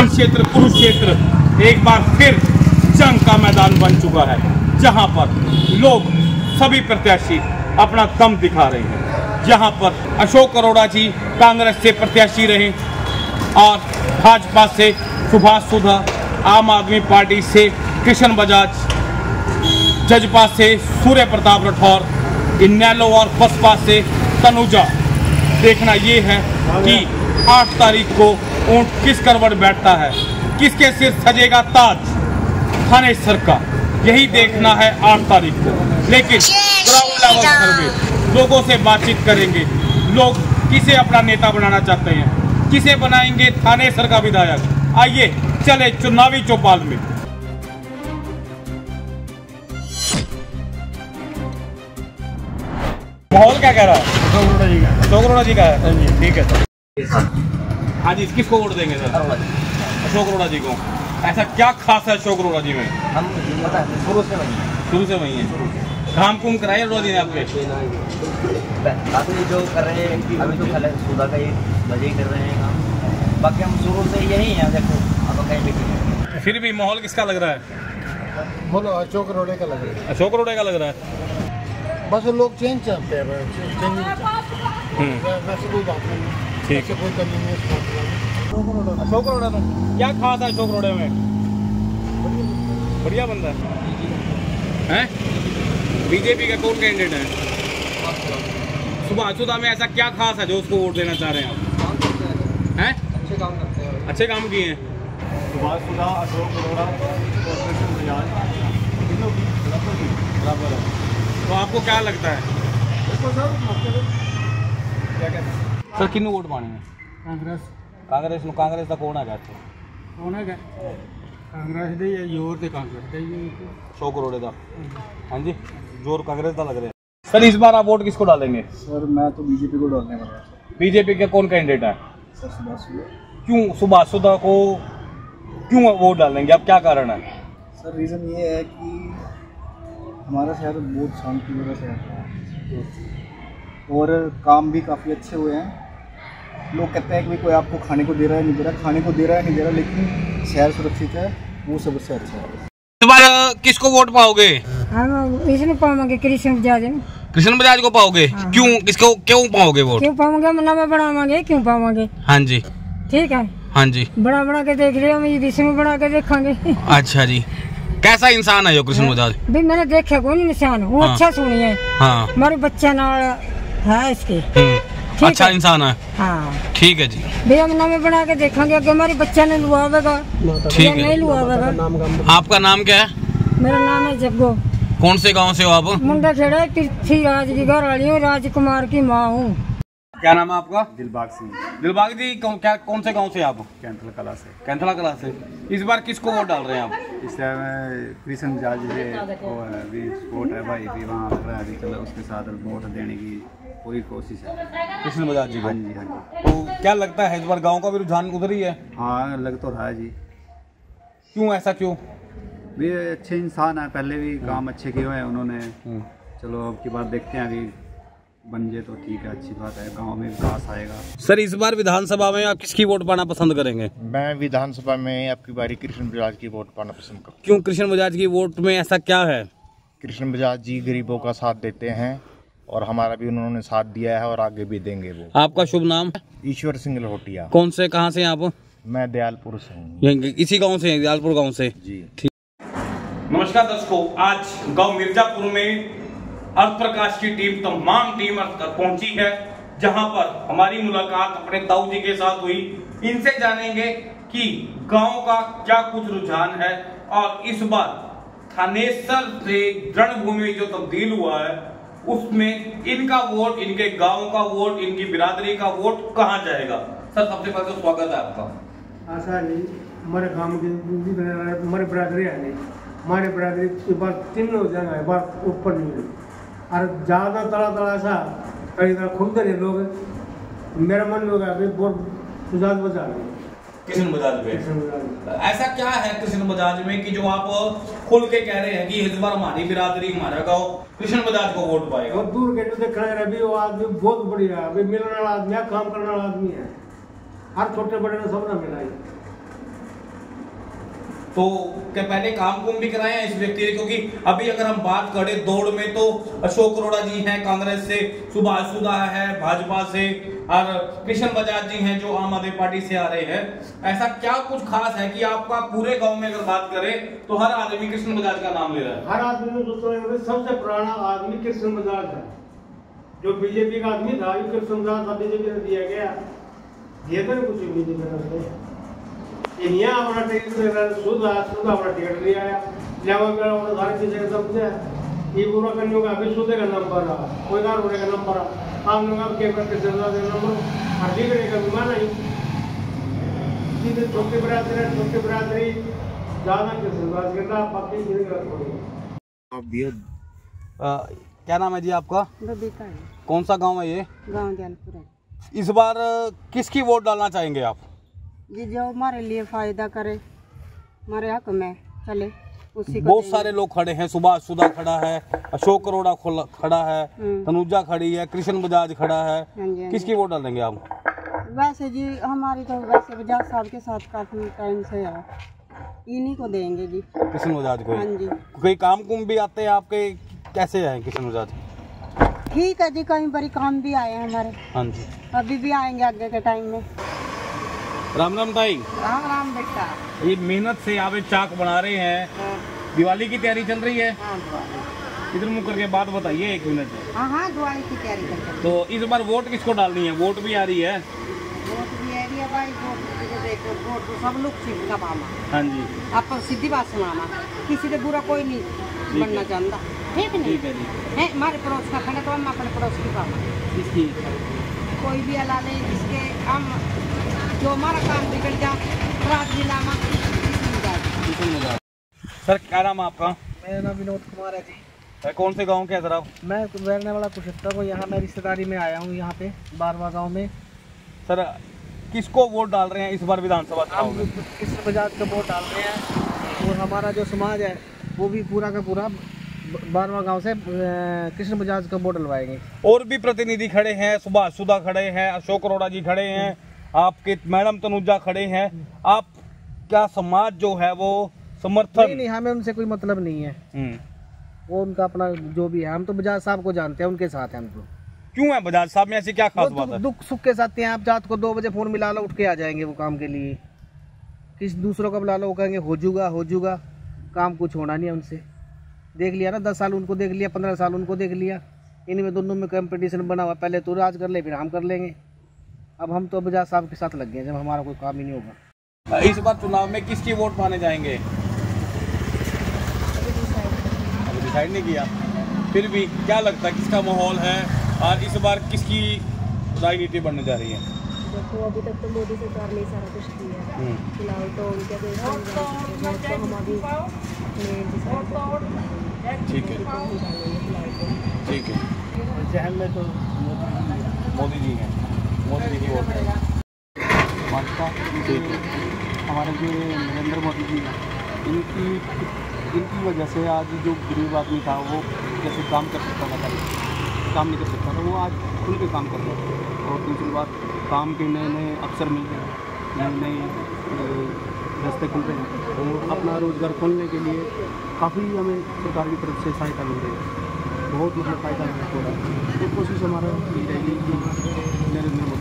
रण क्षेत्र कुरुक्षेत्र एक बार फिर जंग का मैदान बन चुका है, जहाँ पर लोग सभी प्रत्याशी अपना दम दिखा रहे हैं। जहाँ पर अशोक अरोड़ा जी कांग्रेस से प्रत्याशी रहे और भाजपा से सुभाष सुधा, आम आदमी पार्टी से किशन बजाज, जजपा से सूर्य प्रताप राठौर इन्नैलो और बसपा से तनुजा। देखना ये है कि आठ तारीख को ऊँट किस करवट बैठता है? किसके सिर सजेगा ताज? थानेसर का यही देखना है आठ तारीख को। लेकिन ग्राउंड लेवल सर्वे लोगों से बातचीत करेंगे। लोग किसे अपना नेता बनाना चाहते हैं? किसे बनाएँगे थानेसर का विधायक? आइए चले चुनावी चौपाल में। माहौल क्या कह रहा है? जी का है। ठीक है। सर हाँ जी किसको वोट देंगे सर? अशोक अरोड़ा जी को। ऐसा क्या खास है अशोक अरोड़ा जी में? हम पता है शुरू से वही शुरू से वही है। काम कुम कराए अरोड़ा जी ने आपके बाकी जो कर रहे हैं अभी तो खल सुधा का ही कर रहे हैं काम बाकी हम शुरू से यही हैं देखो अब कहीं भी फिर भी माहौल किसका लग रहा है? बोलो अशोक रोडे का लग रहा है। अशोक अरोड़ा का लग रहा है। बस लोग चेंज चाहते हैं चेंज हम्म, वैसे कोई बात नहीं। ठीक है। में। अशोक रोडे तो क्या खास है अशोक अरोड़ा में? बढ़िया बंदा है। बीजेपी का कौन कैंडिडेट है? सुभाष सुधा में ऐसा क्या खास है जो उसको वोट देना चाह रहे हैं आप? हैं? अच्छे काम करते हैं अच्छे काम किए हैं। सुभाष सुधा अशोक अरोड़ा कॉर्पोरेशन बजाज। बराबर है तो आपको क्या लगता है? क्या कहते हैं? सर किन्नू वोट पाने हैं ਕਾਂਗਰਸ ਕਾਂਗਰਸ ਨੂੰ ਕਾਂਗਰਸ ਦਾ ਕੌਣ ਹੈਗਾ ਇੱਥੇ ਉਹਨਾਂ ਦਾ ਕਾਂਗਰਸ ਦੇ ਜਾਂ ਜ਼ੋਰ ਤੇ ਕਾਂਗਰਸ ਦੇ ਹੀ अशोक अरोड़े का हाँ जी जोर कांग्रेस का लग रहा है सर इस बार आप वोट किसको डालेंगे सर मैं तो बीजेपी को डालने वाला हूँ बीजेपी के कौन कैंडिडेट है सर सुभाष सुधा क्यों सुभाष सुधा को क्यों वोट डालेंगे अब क्या कारण है सर रीज़न ये है कि हमारा शहर बहुत शांति वाला शहर है और काम भी काफ़ी अच्छे हुए हैं। लोग कहते हैं कि भाई कोई आपको खाने को दे रहा है नहीं दे रहा खाने को दे रहा है नहीं दे रहा लेकिन शहर सुरक्षित है वो सबसे अच्छा है। इस बार किसको वोट पाओगे? हम इसमें पावांगे कृष्ण बजाज कृष्ण बजाज को पाओगे? क्यों किसको क्यों पाओगे वोट? क्यों पावांगे हम नवा बनावांगे क्यों पावांगे हाँ जी। ठीक है। हाँ जी। बड़ा बड़ा के देख रहे हो हम ये विष्णु के देखांगे। अच्छा जी। कैसा इंसान है जो कृष्ण बजाज? भी मैंने देखा कोई निशान वो हाँ। अच्छा सुनिए। हाँ। हमारे बच्चा नाल है इसके। हम्म, अच्छा इंसान है। हाँ। ठीक है जी। भी हम नवे बना के देखांगे अगर हमारे बच्चा ने लुआवेगा ठीक है। नहीं लुआवेगा। आपका नाम क्या है? मेरा नाम है जग्गो। कौन से गाँव से हो आप? मुंडा खेड़ा पृथ्वी राज की घर वाली हूँ राजकुमार की माँ हूँ। क्या नाम है आपका? दिलबाग सिंह। दिलबाग जी कौन क्या कौन से गाँव से आप? कैंथल कला से। कैंथला कला से। इस बार किसको वोट डाल रहे हैं आप? इस टाइम कृष्ण जाज है वो है अभी स्पोर्ट है भाई भी वहाँ लग रहा है अभी चलो उसके साथ वोट देने की पूरी कोशिश है। कृष्ण बजाज जी हाँ जी हाँ जी। तो क्या लगता है इस बार गाँव का भी रुझान उधर ही है? हाँ लग तो रहा है जी। क्यों ऐसा क्यों? भी अच्छे इंसान है पहले भी काम अच्छे किए हुए हैं उन्होंने। चलो अब की बात देखते हैं अभी बन जाए तो ठीक है अच्छी बात है। गाँव में विकास आएगा। सर इस बार विधानसभा में आप किसकी वोट पाना पसंद करेंगे? मैं विधानसभा में आपकी बारी कृष्ण बजाज की वोट पाना पसंद करूँ क्यों कृष्ण बजाज की वोट में ऐसा क्या है? कृष्ण बजाज जी गरीबों का साथ देते हैं। और हमारा भी उन्होंने साथ दिया है और आगे भी देंगे वो। आपका शुभ नाम? ईश्वर सिंह लहोटिया कौन से कहाँ से आप? मैं दयालपुर से हूँ। इसी गाँव से दयालपुर गाँव से? जी। नमस्कार दर्शकों आज गाँव मिर्जापुर में अर्थ प्रकाश की टीम तमाम टीम पहुँची है जहाँ पर हमारी मुलाकात अपने ताऊ जी के साथ हुई। इनसे जानेंगे कि गाँव का क्या कुछ रुझान है और इस बार थानेसर से रणभूमि जो तब्दील हुआ है उसमें इनका वोट, इनके गाँव का वोट, इनकी बिरादरी का वोट कहाँ जाएगा? सर, सबसे पहले तो स्वागत है आपका। आशा नहीं हमारे गाँव के हमारे बरादरी है नहीं। हमारे बरादरी के बार तीन हो जाएगा एक बार ऊपर नहीं और ज़्यादा तड़ा तड़ा सा कई तरह खुद रहे लोग। मेरा मन होगा अभी बहुत सुजात बजा रहे कृष्ण बजाज पे ऐसा क्या है कृष्ण बजाज में कि जो आप खुल के कह रहे हैं कि इस बार हमारी बिरादरी हमारा गाँव किशन बजाज को वोट पाएगा? और दूर के देखना खड़े अभी वो आदमी बहुत बढ़िया है अभी मिलने वाला आदमी है काम करने वाला आदमी है। हर छोटे बड़े ने सब ना मिला है। तो क्या पहले काम कुम भी कराए हैं इस व्यक्ति ने? क्योंकि अभी अगर हम बात करें दौड़ में तो अशोक अरोड़ा जी हैं, कांग्रेस से, सुभाष सुधा है, भाजपा से, और कृष्ण बजाज जी हैं जो आम आदमी पार्टी से आ रहे हैं। ऐसा क्या कुछ खास है कि आपका पूरे गाँव में अगर बात करें तो हर आदमी कृष्ण बजाज का नाम ले रहा है? हर आदमी दोस्तों सबसे पुराना आदमी कृष्ण बजाज है। जो बीजेपी का आदमी था कृष्ण बजाज बीजेपी ने दिया गया। ये तो नहीं कुछ बीजेपी ने उसने ये यहाँ अपना टिकट ले रहा है सुधा सुधा अपना टिकट ले आया जब अगर की जगह सब कुछ ये पूरा करने होगा अभी सुधे का नंबर रहा कोई ना रोने का नंबर रहा आप लोग कृष्ण बजाज का नंबर हर टिकट का विमान आई सीधे छोटी बरादरी है, छोटी बरादरी ज़्यादा कृष्ण बजाज करना बाकी किसी का कोई क्या नाम है जी आपका? बबीता कौन सा गाँव है ये? गाँव ज्ञानपुर है। इस बार किसकी वोट डालना चाहेंगे आप? जी जो हमारे लिए फ़ायदा करे हमारे हक में चले उसी बहुत सारे लोग खड़े हैं सुभाष सुधा खड़ा है अशोक अरोड़ा खड़ा है हम्म। तनुजा खड़ी है कृष्ण बजाज खड़ा है। हाँ हाँ किसकी वोट डालेंगे आप? वैसे जी हमारी तो वैसे बजाज साहब के साथ काफ़ी टाइम से है। इन्हीं को देंगे जी। कृष्ण बजाज को हाँ? जी। कोई काम कुम भी आते हैं आपके? कैसे हैं कृष्ण बजाज? ठीक है जी कहीं बड़ी काम भी आए हैं हमारे। हाँ जी। अभी भी आएँगे आगे के टाइम में। राम राम ताई राम राम बेटा। ये मेहनत से आप एक चाक बना रहे हैं। दिवाली की तैयारी चल रही है? हाँ इधर मुँह करके बात बताइए एक मिनट। हाँ हाँ दिवाली की तैयारी तो इस बार वोट किसको डालनी है? वोट भी आ रही है। वोट भी है भाई वोट तो देखो वोट तो सब लोग सीख पामा हाँ जी। आप सीधी बात सुनाना किसी से बुरा कोई नहीं बनना चाहता। ठीक नहीं? ठीक है जी है। हमारे पड़ोस का खड़ा तो हम अपने पड़ोस की पामा किसकी कोई भी अला नहीं जिसके हम जो हमारा काम बिगड़ जा रात जिला कृष्ण सर क्या नाम है आपका? मेरा नाम विनोद कुमार है जी। है कौन से गाँव के हैं सर आप? मैं रहने वाला कुशत्ता को यहाँ मैं रिश्तेदारी में आया हूँ यहाँ पे बारवा गाँव में। सर किसको वोट डाल रहे हैं इस बार विधानसभा चुनाव में? कृष्ण बजाज का वोट डाल रहे हैं और हमारा जो समाज है वो भी पूरा का पूरा बारवा गाँव से कृष्ण बजाज का वोट डलवाएँगे। और भी प्रतिनिधि खड़े हैं सुभाष सुधा खड़े हैं अशोक अरोड़ा जी खड़े हैं आपके मैडम तनुजा खड़े हैं। आप क्या समाज जो है वो समर्थन? नहीं नहीं हमें उनसे कोई मतलब नहीं है। हम्म। वो उनका अपना जो भी है हम तो बजाज साहब को जानते हैं उनके साथ हैं हम तो। क्यों है बजाज साहब में? ऐसी क्या खास बात है? दुख सुख के साथ हैं आप रात को दो बजे फ़ोन मिला लो उठ के आ जाएँगे वो काम के लिए। किस दूसरों का बुला लो वो कहेंगे हो जूगा हो जूगा काम कुछ होना नहीं है उनसे। देख लिया ना दस साल उनको देख लिया पंद्रह साल उनको देख लिया। इनमें दोनों में कंपटीशन बना हुआ पहले तू राज कर ले फिर हम कर लेंगे। अब हम तो बजाज साहब के साथ लग गए जब हमारा कोई काम ही नहीं होगा। इस बार चुनाव में किसकी वोट पाने जाएँगे? अभी डिसाइड नहीं किया। फिर भी क्या लगता है किसका माहौल है? और इस बार किसकी राजनीति बनने जा रही है? देखो अभी तक तो मोदी सरकार ने सारा कुछ किया है। हम्म, फ़िलहाल तो उनके देश में तो हम अभी ठीक है। फ़िलहाल तो। ठीक है। जहन में तो मोदी जी हैं। मोदी जी हमारे जो नरेंद्र मोदी जी हैं, इनकी इनकी वजह से आज जो गरीब आदमी था, वो जैसे काम कर सकता था पहले काम नहीं कर सकता था, वो आज खुल के काम कर रहे हैं। और दूसरी बात, काम के नए नए अवसर मिल रहे हैं नए नए रास्ते खुल रहे हैं। और अपना रोज़गार खोलने के लिए काफ़ी हमें सरकार की तरफ़ से सहायता मिल रही है। बहुत मतलब फ़ायदा हो रहा है। तो कोशिश हमारा ये रहेगी कि नरेंद्र मोदी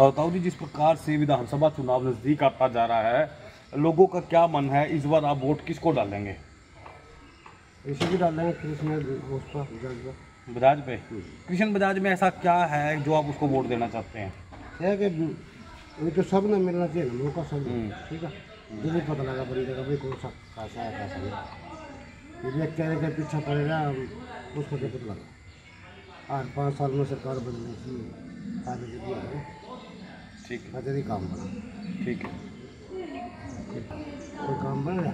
और ताऊ जी जिस प्रकार से विधानसभा चुनाव नज़दीक आता जा रहा है लोगों का क्या मन है? इस बार आप वोट किसको डालेंगे? इसी भी डालेंगे कृष्ण बजाज पे? कृष्ण बजाज में ऐसा क्या है जो आप उसको वोट देना चाहते हैं? है कि उनको सबने मिलना चाहिए ना मौका सब। हम्म। ठीक है? जो भी पता लगा बड़ी जगह भाई कौन सा कैसा है कैसा नहीं। ये भी एक कहने के पीछे पड़ेगा उसको क्या पता लगा। आज पाँच साल में सरकार बदलने की आगे ठीक है। काम बना ठीक है। कोई काम बन रहा